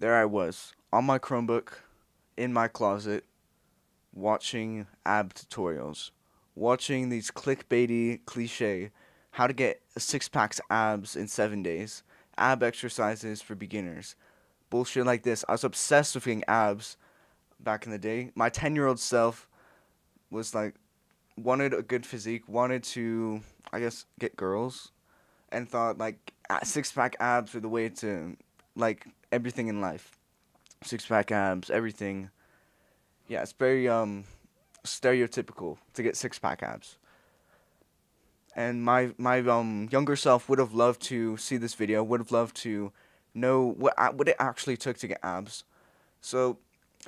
there I was on my Chromebook in my closet watching ab tutorials, watching these clickbaity cliche how to get six pack's abs in seven days, ab exercises for beginners, bullshit like this. I was obsessed with getting abs back in the day. My 10 year old self was like, wanted a good physique, wanted to, I guess, get girls, and thought like six pack abs were the way to like everything in life. Six pack abs, everything. Yeah, it's very um stereotypical to get six pack abs. And my my um younger self would have loved to see this video, would have loved to know what what it actually took to get abs. So,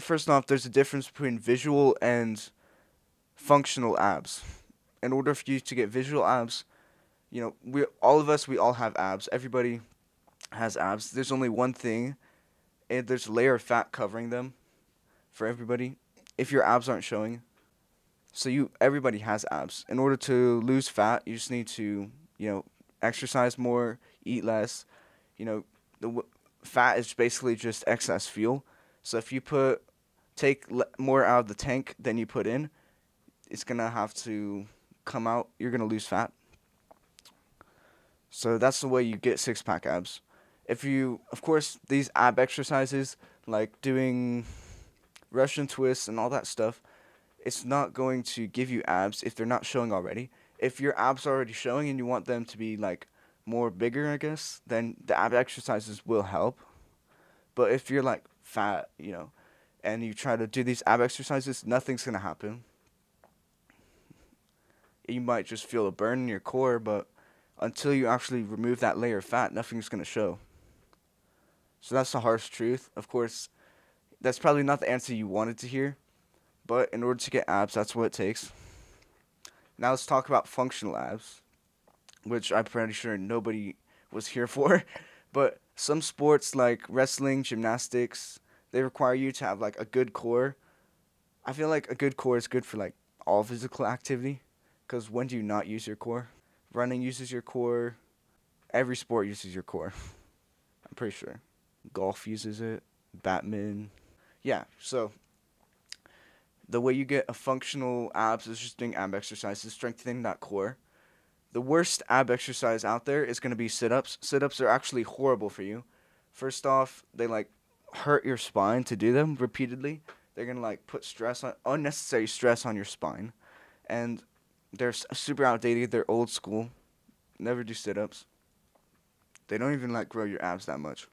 first off, there's a difference between visual and functional abs. In order for you to get visual abs, you know, we all of us we all have abs. Everybody has abs. There's only one thing, and there's a layer of fat covering them for everybody. If your abs aren't showing, so you everybody has abs. In order to lose fat, you just need to, you know, exercise more, eat less. You know, the fat is basically just excess fuel. So if you put take le- more out of the tank than you put in, it's gonna have to come out. You're gonna lose fat. So that's the way you get six pack abs. If you, of course, these ab exercises like doing Russian twists and all that stuff, it's not going to give you abs if they're not showing already. If your abs are already showing and you want them to be like more bigger, I guess, then the ab exercises will help. But if you're like fat, you know, and you try to do these ab exercises, nothing's gonna happen. You might just feel a burn in your core, but until you actually remove that layer of fat, nothing's gonna show. So that's the harsh truth. Of course, that's probably not the answer you wanted to hear, but in order to get abs, that's what it takes. Now let's talk about functional abs, which I'm pretty sure nobody was here for. But some sports like wrestling, gymnastics, they require you to have like a good core. I feel like a good core is good for like all physical activity, because when do you not use your core? Running uses your core. Every sport uses your core. I'm pretty sure. Golf uses it. Batman. Yeah, so the way you get a functional abs is just doing ab exercises, strengthening that core. The worst ab exercise out there is going to be sit ups. Sit ups are actually horrible for you. First off, they like hurt your spine to do them repeatedly. They're going to like put stress on unnecessary stress on your spine. And they're super outdated. They're old school. Never do sit ups. They don't even like grow your abs that much.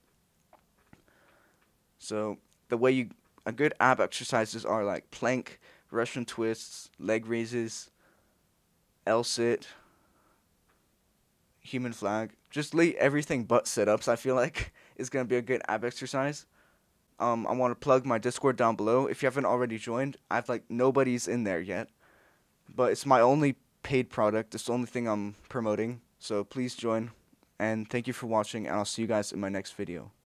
So the way you a good ab exercises are like plank, Russian twists, leg raises, L sit, human flag. Just lay everything but sit ups. I feel like is gonna be a good ab exercise. Um, I want to plug my Discord down below. If you haven't already joined, I've like nobody's in there yet, but it's my only paid product. It's the only thing I'm promoting. So please join, and thank you for watching. And I'll see you guys in my next video.